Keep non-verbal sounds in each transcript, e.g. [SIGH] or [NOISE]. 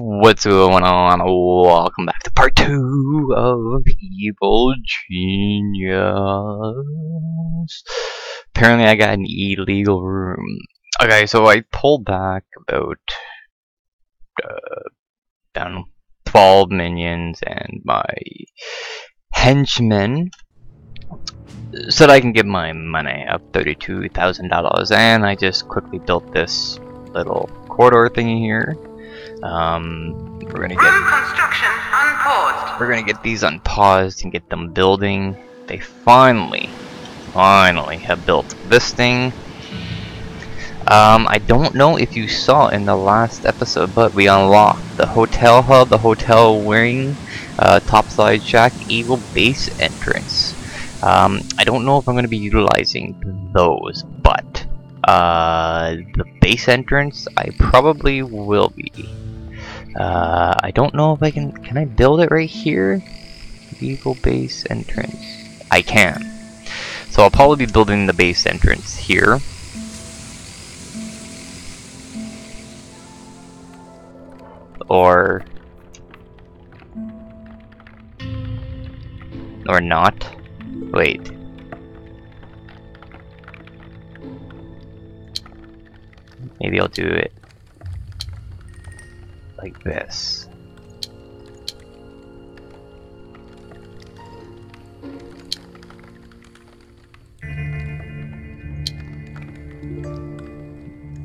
What's going on? Welcome back to part two of Evil Genius. Apparently, I got an illegal room. Okay, so I pulled back about uh, down 12 minions and my henchmen so that I can get my money up $32,000 and I just quickly built this little corridor thingy here um, we're gonna get construction unpaused. we're gonna get these unpaused and get them building. They finally, finally have built this thing. Um, I don't know if you saw in the last episode, but we unlocked the hotel hub, the hotel wing, uh, topside shack, evil base entrance. Um, I don't know if I'm going to be utilizing those, but uh, the base entrance I probably will be. Uh, I don't know if I can. Can I build it right here? Evil base entrance. I can. So I'll probably be building the base entrance here. Or. Or not. Wait. Maybe I'll do it like this.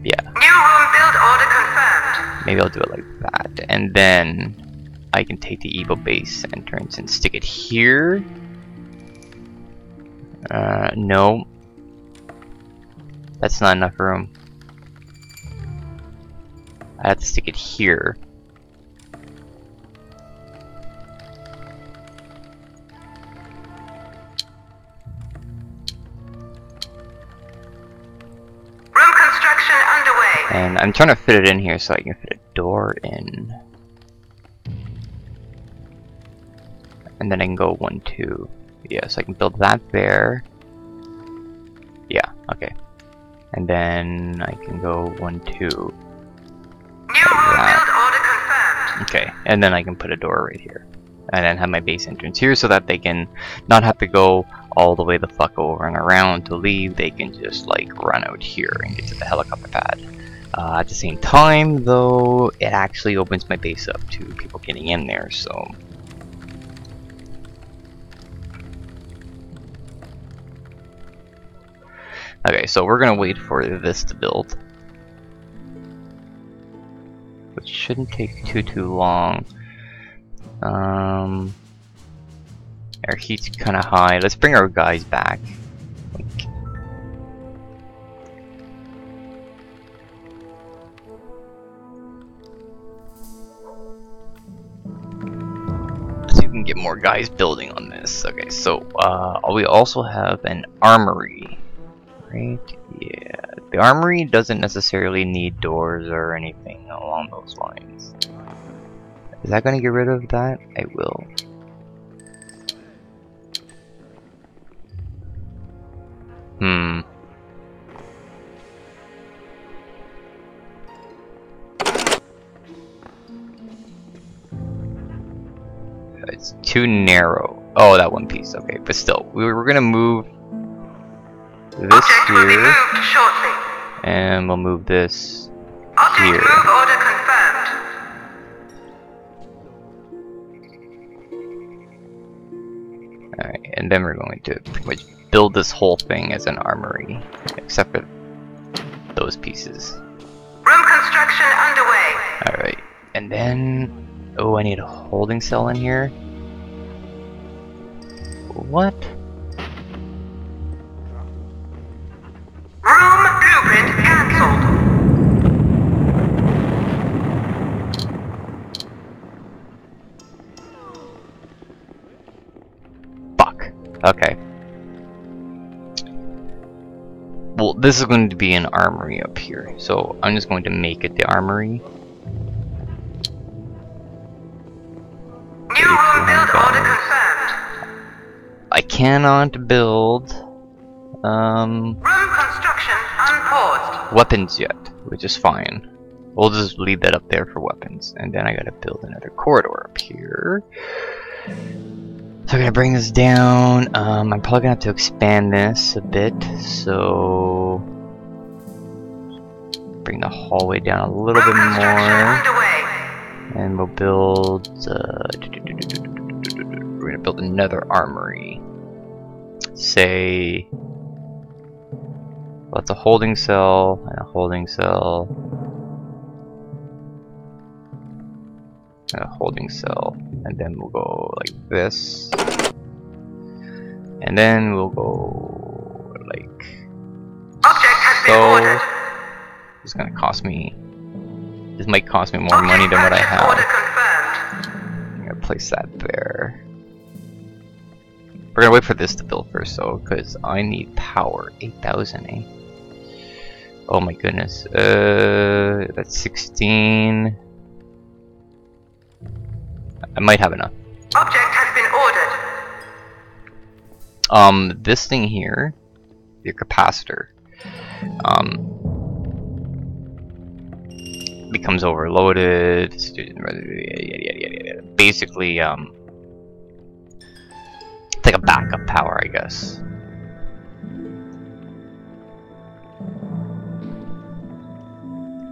Yeah, New room build order confirmed. maybe I'll do it like that. And then I can take the evil base entrance and stick it here. Uh, no. That's not enough room. I have to stick it here. Construction underway. And I'm trying to fit it in here so I can fit a door in. And then I can go one, two. Yeah, so I can build that there. Yeah, okay. And then I can go one, two. New room build order confirmed. Okay, and then I can put a door right here. And then have my base entrance here so that they can not have to go all the way the fuck over and around to leave. They can just like run out here and get to the helicopter pad. Uh, at the same time, though, it actually opens my base up to people getting in there, so. Okay, so we're gonna wait for this to build. Which shouldn't take too too long. Um, our heat's kind of high. Let's bring our guys back. We can get more guys building on this. Okay, so uh, we also have an armory, right? Yeah, the armory doesn't necessarily need doors or anything along those lines. Is that gonna get rid of that? I will. Too narrow. Oh, that one piece. Okay, but still, we were gonna move this Object here, moved shortly. and we'll move this Object here. move order confirmed. Alright, and then we're going to build this whole thing as an armory, except for those pieces. Room construction underway. Alright, and then... Oh, I need a holding cell in here? What? Room blueprint cancelled. Fuck. Okay. Well, this is going to be an armory up here, so I'm just going to make it the armory. I cannot build um, Room construction unpaused. weapons yet, which is fine. We'll just leave that up there for weapons. And then I gotta build another corridor up here. So I'm gonna bring this down. Um, I'm probably gonna have to expand this a bit. So bring the hallway down a little bit more. And we'll build. Uh, we're gonna build another armory. Say. Well, it's a holding cell and a holding cell. And a holding cell. And then we'll go like this. And then we'll go like. Object has been So. It's gonna cost me. This might cost me more money than what I have. I'm gonna place that there. We're gonna wait for this to build first, though, because I need power. 8,000, eh? Oh my goodness. Uh, that's 16. I might have enough. Object has been ordered. Um, this thing here, your capacitor, um, becomes overloaded. Basically, um, like a backup power, I guess.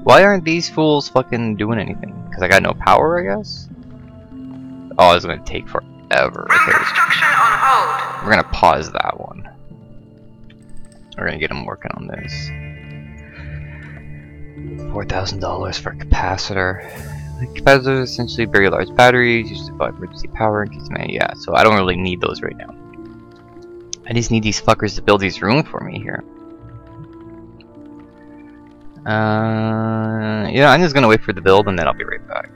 Why aren't these fools fucking doing anything? Because I got no power, I guess? Oh, it's gonna take forever. Room Okay. construction on hold. We're gonna pause that one. We're gonna get them working on this. Four thousand dollars for a capacitor. The capacitor is essentially very large batteries used to provide emergency power in case of any- Yeah, so I don't really need those right now. I just need these fuckers to build these rooms for me here. Uh, yeah, I'm just gonna wait for the build and then I'll be right back.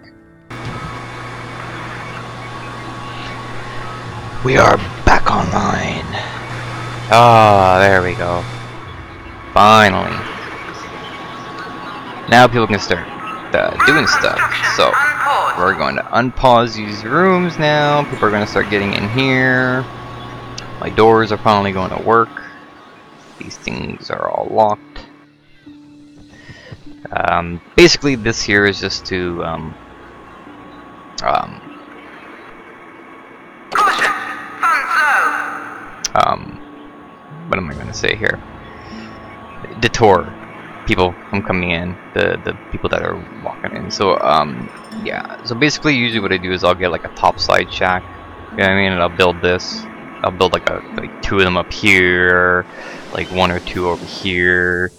We are back online. Ah, there we go. Finally. Now people can start uh, doing stuff. So, we're going to unpause these rooms now. People are going to start getting in here. My doors are finally going to work. These things are all locked. Um, basically, this here is just to um, um, um, what am I going to say here? Detour people from coming in, the the people that are walking in. So um, yeah. So basically, usually what I do is I'll get like a topside shack. You know what I mean? And I'll build this. I'll build like a like two of them up here, like one or two over here,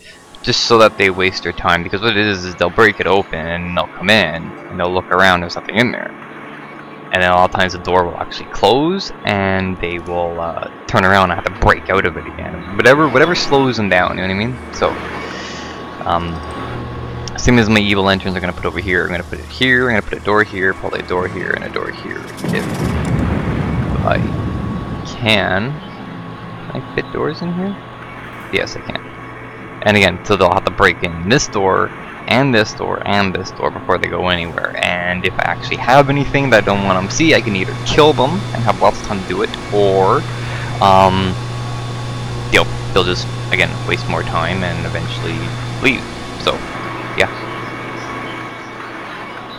just so that they waste their time. Because what it is is they'll break it open and they'll come in and they'll look around. There's nothing in there and then a lot of times the door will actually close and they will uh, turn around and have to break out of it again whatever whatever slows them down you know what I mean so um, same as my evil lanterns I'm gonna put over here I'm gonna put it here I'm gonna put a door here probably a door here and a door here. If I can can I fit doors in here? Yes I can. And again so they'll have to break in this door and this door and this door before they go anywhere. And if I actually have anything that I don't want them to see, I can either kill them and have lots of time to do it, or um, they'll they'll just again waste more time and eventually leave. So, yeah.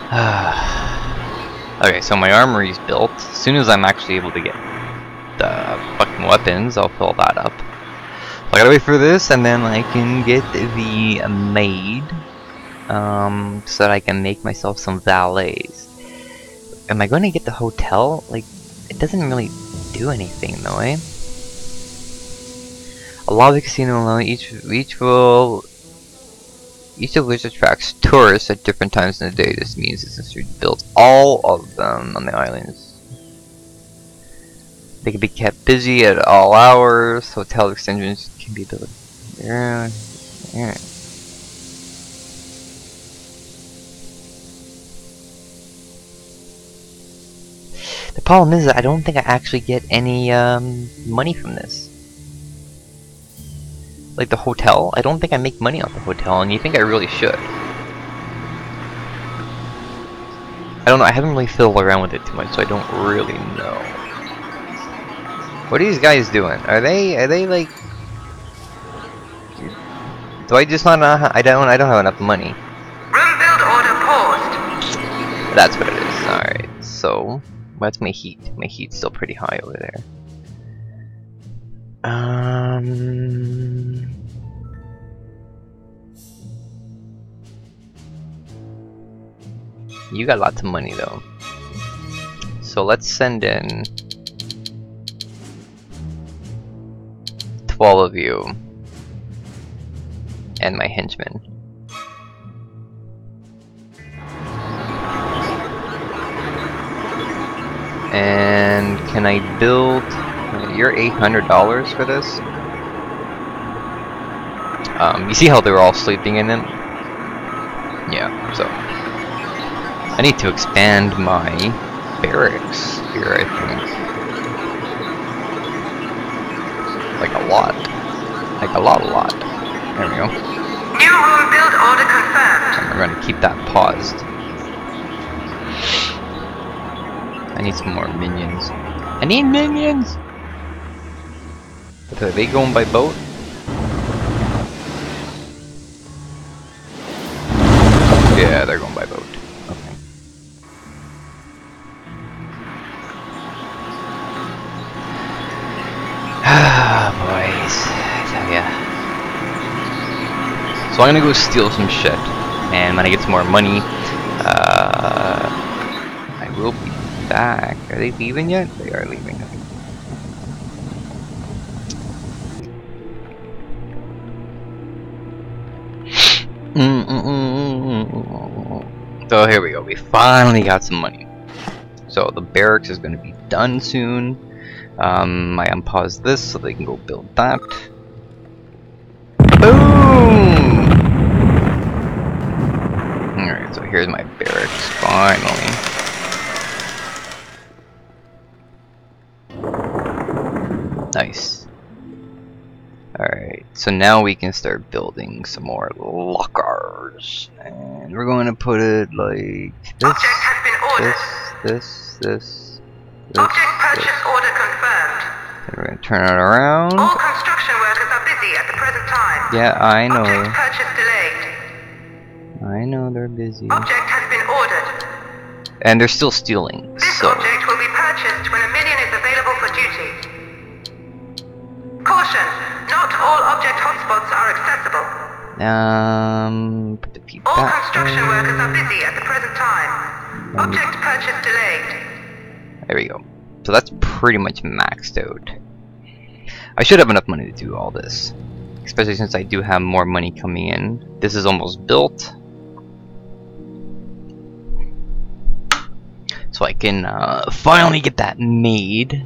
[SIGHS] okay, so my armory's built. As soon as I'm actually able to get the fucking weapons, I'll fill that up. I gotta wait for this, and then I can get the maid um, so that I can make myself some valets. Am I going to get the hotel? Like, it doesn't really do anything though, eh? A lobby casino alone, each each will each of which attracts tourists at different times in the day. This means it's necessary to build all of them on the islands. They can be kept busy at all hours. Hotel extensions can be built. Yeah, yeah. The problem is that I don't think I actually get any um, money from this. Like the hotel, I don't think I make money off the hotel, and you think I really should. I don't know, I haven't really fiddled around with it too much, so I don't really know. What are these guys doing? Are they, are they like... Do I just not know, how- I don't, I don't have enough money. Room build order paused. That's what it is. Alright, so That's my heat? My heat's still pretty high over there. Um You got lots of money though. So let's send in 12 of you and my henchmen. And can I build? You're eight hundred dollars for this. Um, you see how they're all sleeping in it? Yeah. So I need to expand my barracks here. I think like a lot, like a lot, a lot. There we go. New room build order confirmed. We're gonna keep that paused. I need some more minions. I need minions! Are they going by boat? Yeah, they're going by boat. Okay. Ah, boys. I tell ya. So I'm gonna go steal some shit. And when I get some more money, uh, I will be back. Are they leaving yet? They are leaving. Finally got some money. So the barracks is going to be done soon. Um, I unpause this so they can go build that. Boom! Alright, so here's my barracks, finally. So now we can start building some more lockers. And we're going to put it like this, Object has been ordered. this, this, this, this, Object this. purchase order confirmed. And we're going to turn it around. All construction workers are busy at the present time. Yeah, I Object know. purchase delayed. I know they're busy. Object has been ordered. And they're still stealing, This so... object will be purchased when a hotspots are accessible. Um, put the peep All construction workers are busy at the present time. Object purchase delayed. There we go. So that's pretty much maxed out. I should have enough money to do all this. Especially since I do have more money coming in. This is almost built. So I can uh, finally get that made.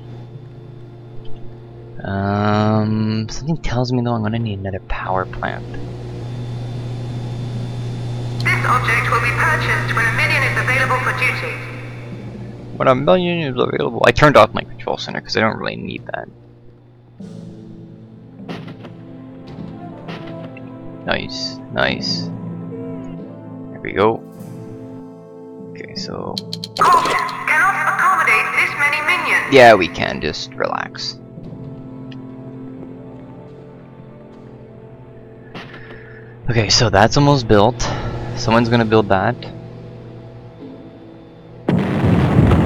Um, something tells me though I'm gonna need another power plant. This object will be purchased when a minion is available for duty. When a million is available, I turned off my control center because I don't really need that. Nice, nice. There we go. Okay, so Caution! Cannot accommodate this many minions. yeah, we can just relax. Okay, so that's almost built. Someone's gonna build that.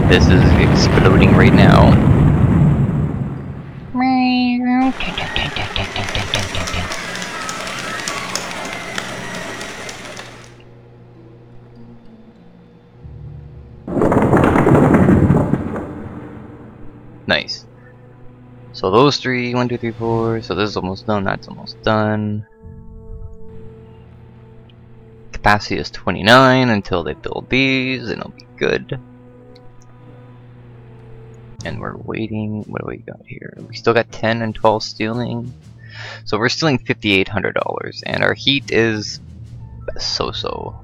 This is exploding right now. Nice. So those three, one, two, three, four. So this is almost done. That's almost done. Capacity is 29 until they build these, and it'll be good. And we're waiting. What do we got here? We still got 10 and 12 stealing. So we're stealing $5,800, and our heat is so-so.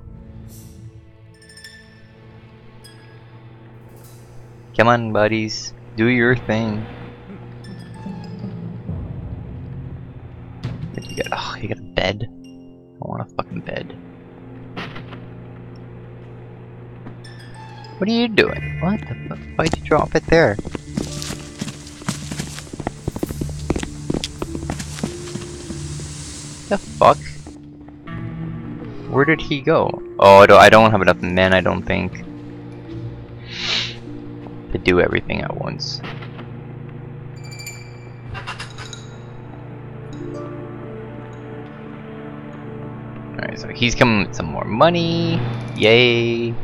Come on, buddies. Do your thing. You got, oh, you got a bed? I want a fucking bed. What are you doing? What the fuck? Why'd you drop it there? The fuck? Where did he go? Oh, I don't, I don't have enough men, I don't think. to do everything at once. Alright, so he's coming with some more money. Yay.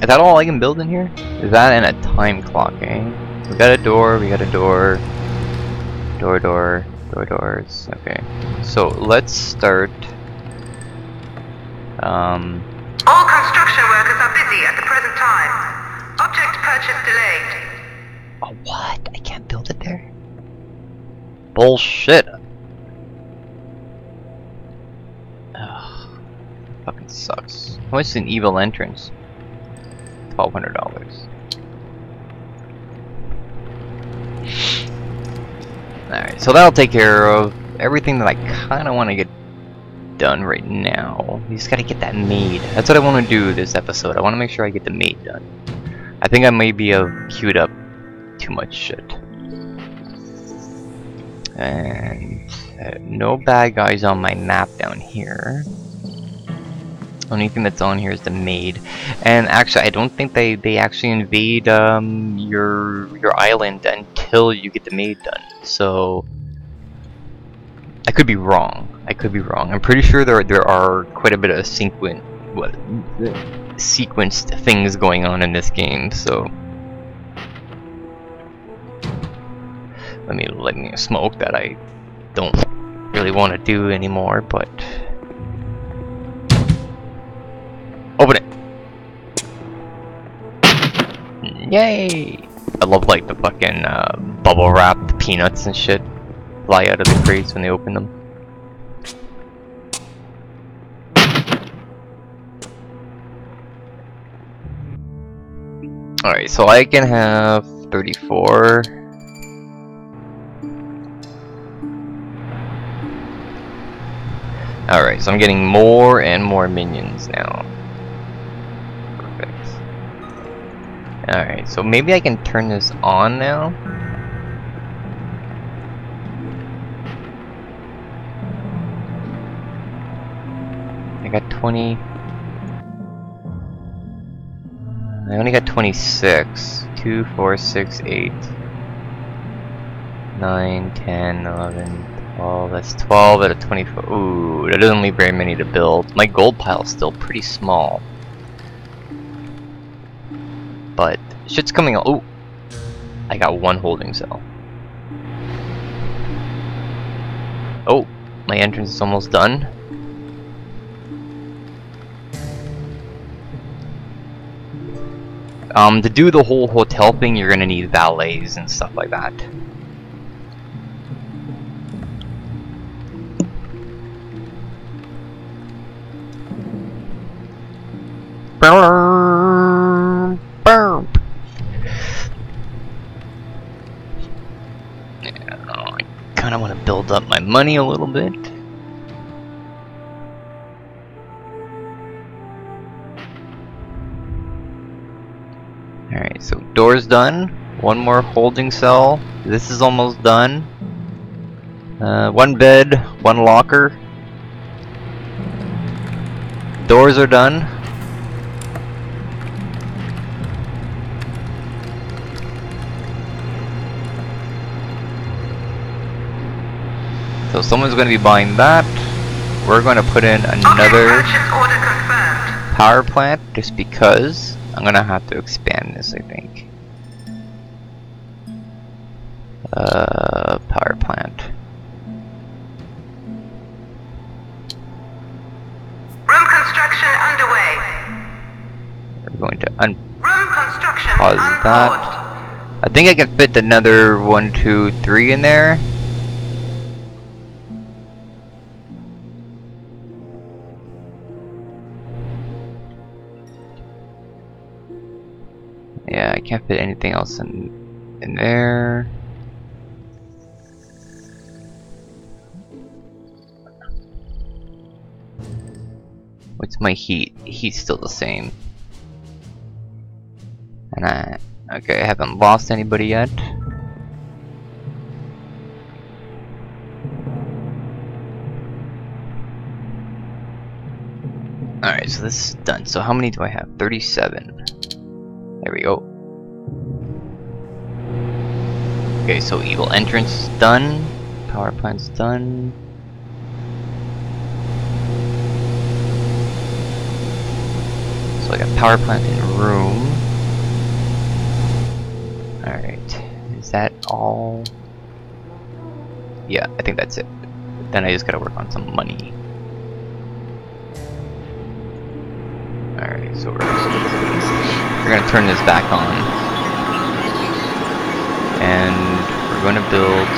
Is that all I can build in here? Is that and a time clock, eh? We got a door, we got a door. Door, door, door, doors. Okay. So let's start. Um, All construction workers are busy at the present time. Object purchase delayed. oh, what? I can't build it there? Bullshit. Ugh. Fucking sucks. Much an evil entrance? Twelve hundred dollars. Alright, so that'll take care of everything that I kinda wanna get done right now. You just gotta get that made. That's what I wanna do this episode. I wanna make sure I get the maid done. I think I maybe have queued up too much shit. And uh, no bad guys on my map down here. Only thing that's on here is the maid. And actually, I don't think they, they actually invade um, your your island until you get the maid done. So I could be wrong. I could be wrong. I'm pretty sure there there are quite a bit of sequent what sequenced things going on in this game. So let me let me smoke that I don't really want to do anymore, but Yay! I love like the fucking uh, bubble wrapped peanuts and shit fly out of the crates when they open them. Alright, so I can have 34. Alright, so I'm getting more and more minions now. Alright, so maybe I can turn this on now? I got 20. I only got 26. 2, 4, 6, 8. 9, 10, 11, 12. That's 12 out of 24. Ooh, that doesn't leave very many to build. My gold pile's still pretty small. But shit's coming out. Ooh, I got one holding cell. Oh, my entrance is almost done. Um, to do the whole hotel thing, you're gonna need valets and stuff like that. Yeah, I kind of want to build up my money a little bit. Alright, so door's done. One more holding cell. This is almost done. Uh, one bed, one locker. Doors are done. So someone's going to be buying that. We're going to put in another Object purchase order confirmed. power plant just because I'm gonna have to expand this I think uh, power plant Room construction underway. we're going to un Pause that. I think I can fit another one two three in there Yeah, I can't fit anything else in in there. What's my heat? Heat's still the same. And I okay, I haven't lost anybody yet. Alright, so this is done. So how many do I have? 37. There we go. Okay, so evil entrance is done. Power plant's done. So I got power plant in room. Alright. Is that all? Yeah, I think that's it. Then I just gotta work on some money. Alright, so we're we're gonna turn this back on. And we're build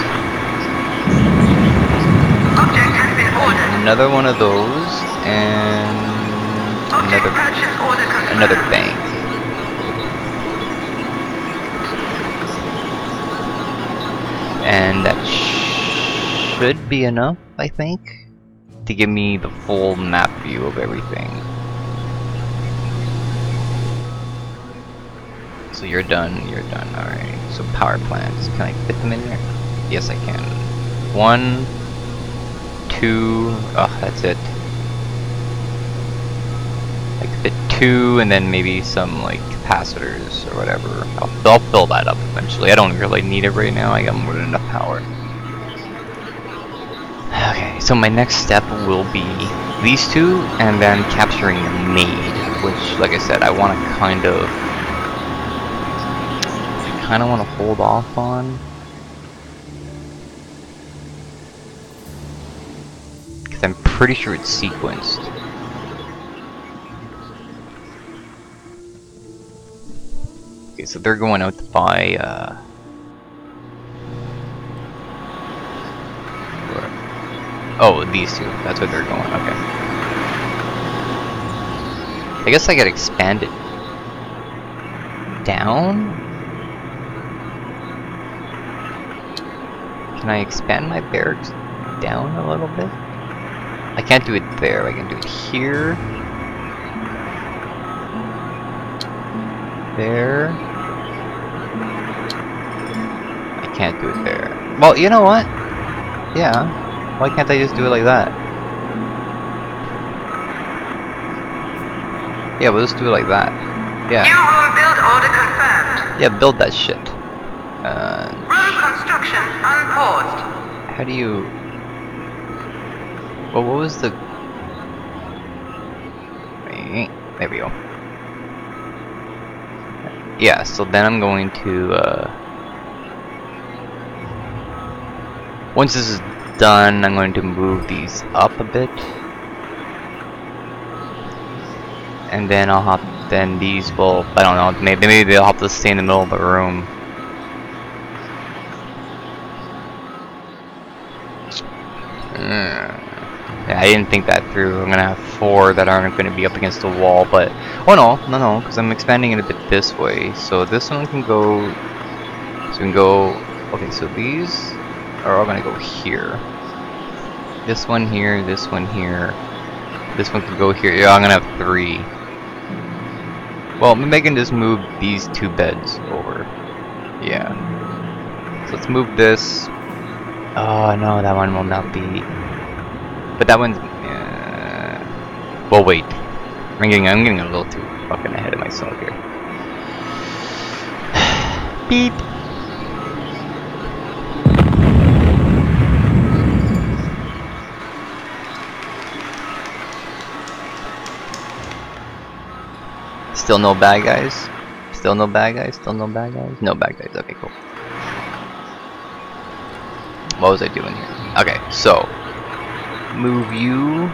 has been ordered. another one of those and another purchase order confirmed. another bank. And that sh should be enough, I think, to give me the full map view of everything. So you're done, you're done, alright. So power plants, can I fit them in there? Yes I can. One, two, oh that's it. I could fit two and then maybe some like capacitors or whatever. I'll, I'll fill that up eventually. I don't really need it right now. I got more than enough power. Okay, so my next step will be these two and then capturing the maid, which like I said, I want to kind of kind of want to hold off on. Because I'm pretty sure it's sequenced. Okay, so they're going out to buy, uh... Oh, these two. That's where they're going, okay. I guess I could expand it down? Can I expand my barracks down a little bit? I can't do it there, I can do it here. There. I can't do it there. Well, you know what? Yeah. Why can't I just do it like that? Yeah, we'll just do it like that. Yeah. New build order confirmed. Yeah, build that shit. Uh, Room construction unpaused. how do you... Well, what was the... There we go. Yeah, so then I'm going to, uh... Once this is done, I'm going to move these up a bit. And then I'll have, then these will, I don't know, maybe, maybe they'll have to stay in the middle of the room. Mm. Yeah, I didn't think that through. I'm gonna have four that aren't gonna be up against the wall, but oh no, no, no, because I'm expanding it a bit this way. So this one can go. So we can go. Okay, so these are all gonna go here. This one here, this one here, this one can go here. Yeah, I'm gonna have three. Well, maybe I can just move these two beds over. Yeah. So let's move this Oh no, that one will not be. But that one's. Uh... Well, wait. I'm getting. I'm getting a little too fucking ahead of myself here. [SIGHS] Beep. Still no bad guys. Still no bad guys. Still no bad guys. No bad guys. Okay, cool. What was I doing here? Okay, so move you,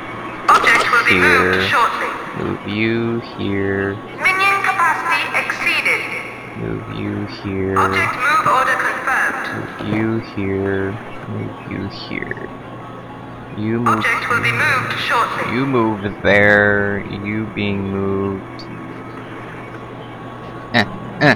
Object will be Here. moved shortly. move you here, Minion capacity exceeded. move you here, Object move order confirmed. move you here, move you here. You move. Object will be moved shortly. You move there. You being moved. Eh, eh.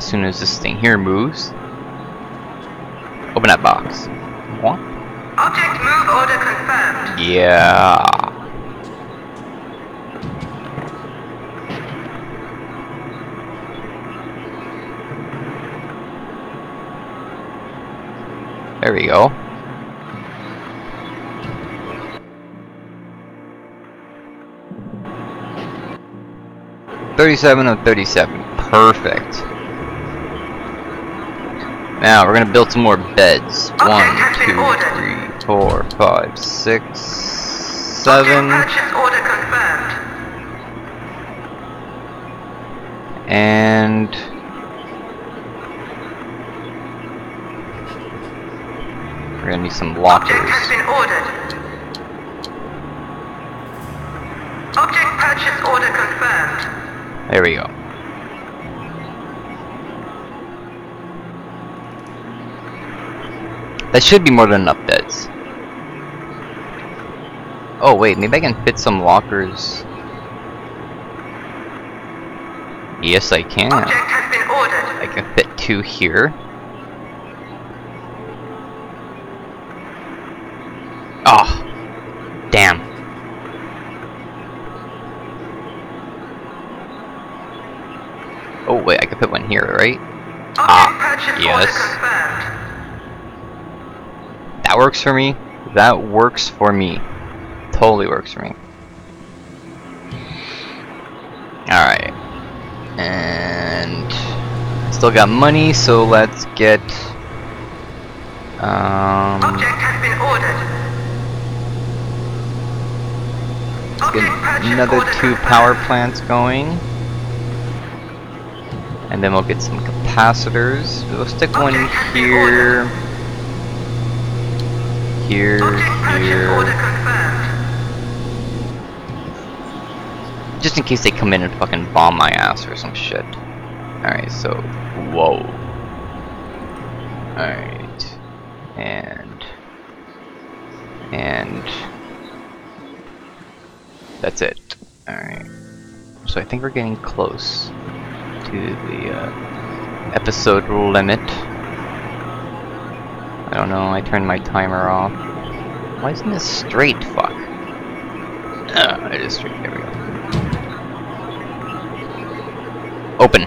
As soon as this thing here moves. Open that box. What? Object move order confirmed. Yeah. There we go. Thirty-seven of thirty-seven. Perfect. Now we're gonna build some more beds. One, has been two, three, four, five, six, seven, purchase order confirmed. and we're gonna need some Object has lockers. been ordered. Object purchase order confirmed. There we go. That should be more than enough beds. Oh wait, maybe I can fit some lockers. Yes, I can. Has been ordered. I can fit two here. Oh, damn. Oh wait, I can fit one here, right? Object Ah, yes. Order confirmed. That works for me. That works for me. Totally works for me. Alright. And still got money, so let's get um Object has been ordered. let's get another two power plants going. And then we'll get some capacitors. We'll stick one Object here. Here, here. Just in case they come in and fucking bomb my ass or some shit. Alright, so, whoa. Alright. And. And. That's it. Alright. So I think we're getting close to the uh, episode limit. I don't know, I turned my timer off. Why isn't this straight? Fuck. Uh, it is straight, there we go. Open.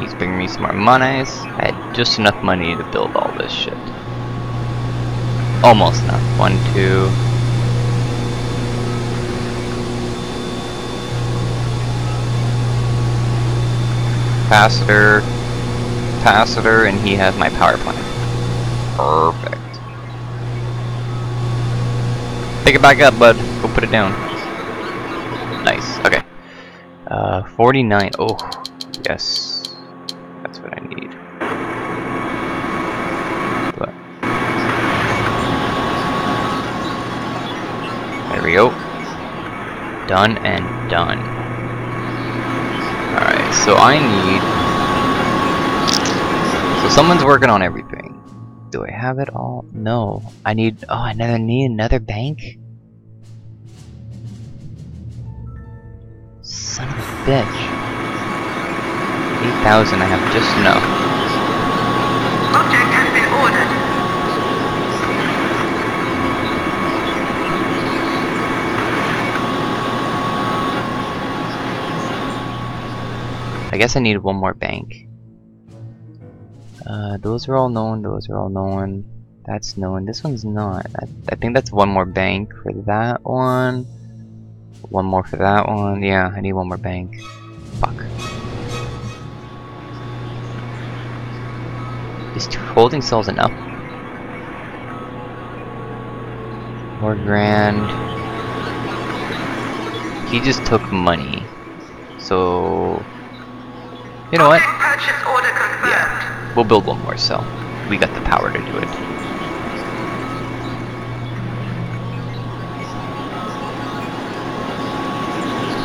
He's bringing me some more monies. I had just enough money to build all this shit. Almost enough. One, two. Capacitor. Capacitor, and he has my power plant. Perfect. Pick it back up, bud. Go put it down. Nice. Okay. Uh, 49. Oh, yes. That's what I need. But there we go. Done and done. Alright, so I need. So someone's working on everything. Do I have it all? No. I need. Oh, I never need another bank? Son of a bitch. 8,000, I have just enough. Object has been ordered. I guess I need one more bank. Uh, those are all known, those are all known. That's known, this one's not. I, I think that's one more bank for that one. One more for that one. Yeah, I need one more bank. Fuck. Is two holding cells enough? More grand. He just took money. So, you know what? Purchase order confirmed. Yeah, We'll build one more cell. We got the power to do it.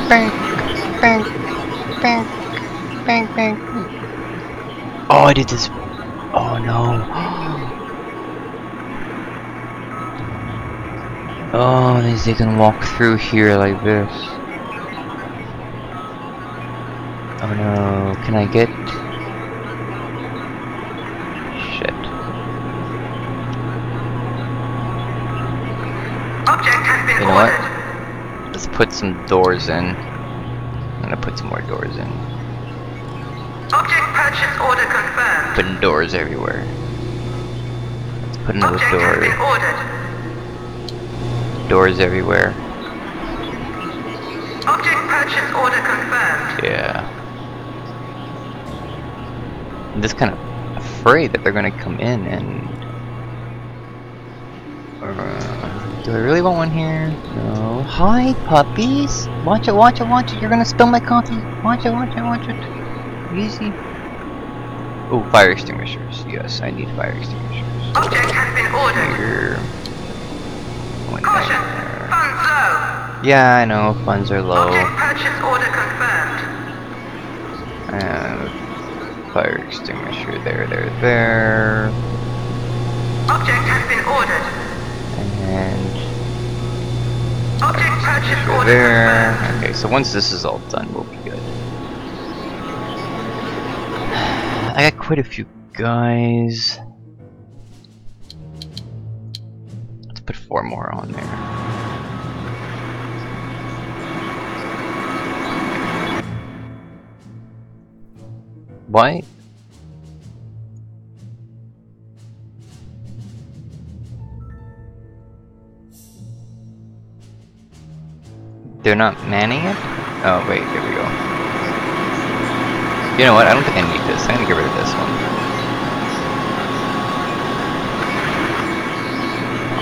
Bang! Bang! Bang! Bang! Bang! Oh, I did this. Oh no. Oh, at least they can walk through here like this. Oh no, can I get put some doors in. I'm gonna put some more doors in. Object purchase order confirmed. Putting doors everywhere. Let's put another Object has been ordered. Doors everywhere. Object purchase order confirmed. Yeah. I'm just kind of afraid that they're gonna come in and. Uh, do I really want one here? No. Hi, puppies! Watch it, watch it, watch it! You're gonna spill my coffee! Watch it, watch it, watch it! Easy. Oh, fire extinguishers. Yes, I need fire extinguishers. Object has been ordered. Here. Caution. Funds low. Yeah, I know, funds are low. Object purchase order confirmed. And fire extinguisher there, there, there. Object has been ordered. And Object purchase extinguisher order there. Okay, so once this is all done, we'll be good. I got quite a few guys. Let's put four more on there. Why? They're not manning it? Oh, wait, here we go. You know what? I don't think I need this. I'm gonna get rid of this one.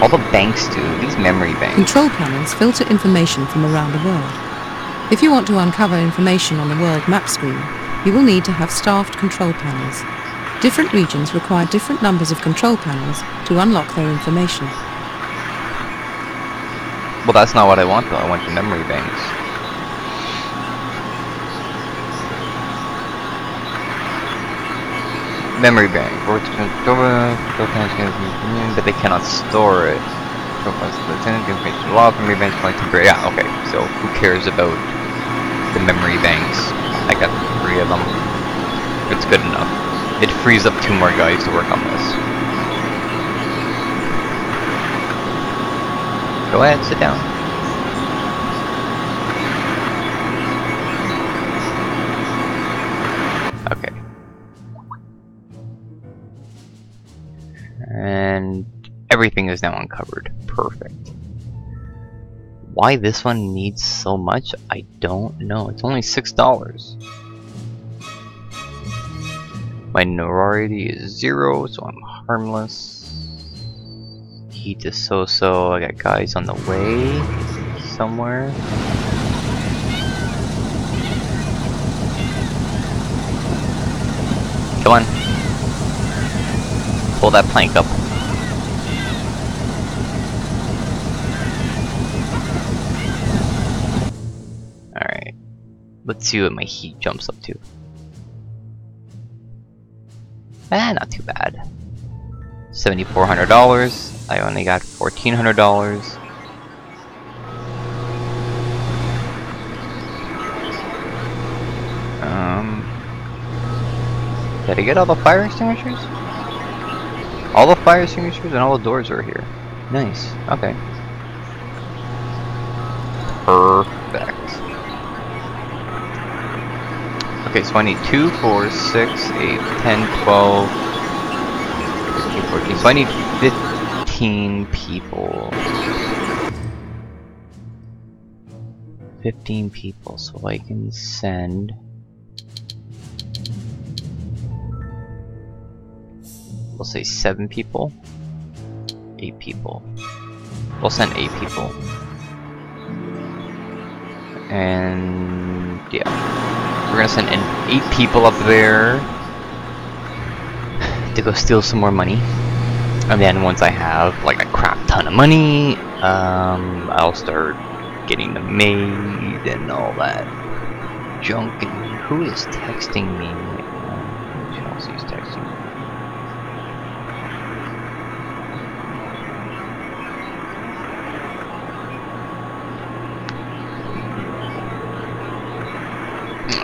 All the banks do. These memory banks. Control panels filter information from around the world. If you want to uncover information on the world map screen, you will need to have staffed control panels. Different regions require different numbers of control panels to unlock their information. Well, that's not what I want though. I want the memory banks. Memory bank. But they cannot store it. Of memory banks are temporary. Yeah, okay. So who cares about the memory banks? I got three of them. It's good enough. It frees up two more guys to work on this. Go ahead, sit down. Okay. And everything is now uncovered. Perfect. Why this one needs so much, I don't know. It's only six dollars. My notoriety is zero, so I'm harmless. Heat is so-so. I got guys on the way somewhere. Come on. Pull that plank up. Alright. Let's see what my heat jumps up to. Eh, not too bad. $7,400. I only got $1,400. Um, did I get all the fire extinguishers? All the fire extinguishers and all the doors are here. Nice. Okay. Perfect. Okay, so I need 2, 4, 6, 8, 10, 12, 13, 14. So I need 15 people. 15 people, so I can send. We'll say 7 people. 8 people. We'll send 8 people. And yeah. We're gonna send in 8 people up there to go steal some more money. And then once I have like a crap ton of money, um, I'll start getting the maid and all that junk. And who is texting me? Uh, Chelsea's texting me.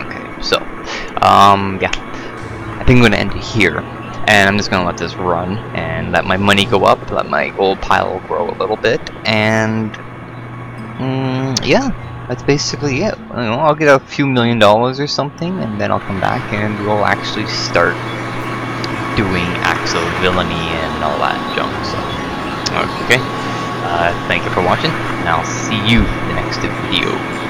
Okay, so, um, yeah. I think I'm going to end it here and I'm just gonna let this run and let my money go up, let my gold pile grow a little bit, and mm, yeah, that's basically it. You know, I'll get a few million dollars or something, and then I'll come back and we'll actually start doing acts of villainy and all that junk. So, okay. Uh, thank you for watching, and I'll see you in the next video.